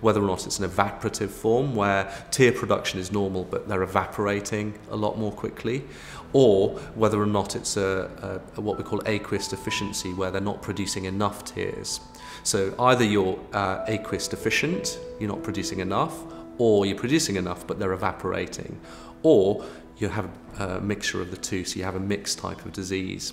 whether or not it's an evaporative form where tear production is normal but they're evaporating a lot more quickly, or whether or not it's a, a, a what we call aqueous deficiency where they're not producing enough tears. So either you're uh, aqueous deficient, you're not producing enough, or you're producing enough but they're evaporating, or you have a mixture of the two, so you have a mixed type of disease.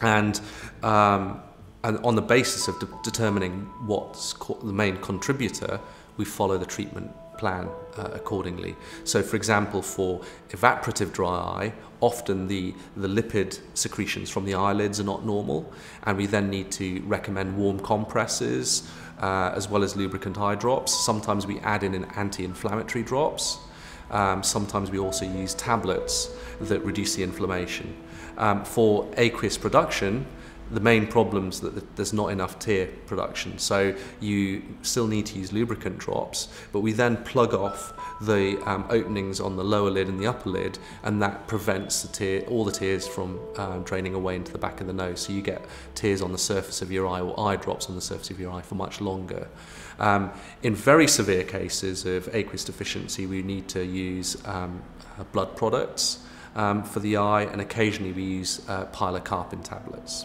And, um, and on the basis of de determining what's the main contributor, we follow the treatment plan uh, accordingly. So for example, for evaporative dry eye, often the, the lipid secretions from the eyelids are not normal, and we then need to recommend warm compresses uh, as well as lubricant eye drops. Sometimes we add in an anti-inflammatory drops. Um, sometimes we also use tablets that reduce the inflammation. Um, for aqueous production, the main problems that there's not enough tear production. So you still need to use lubricant drops, but we then plug off the um, openings on the lower lid and the upper lid, and that prevents the tear, all the tears from uh, draining away into the back of the nose. So you get tears on the surface of your eye or eye drops on the surface of your eye for much longer. Um, in very severe cases of aqueous deficiency, we need to use um, uh, blood products. Um, for the eye, and occasionally we use uh, pilocarpine tablets.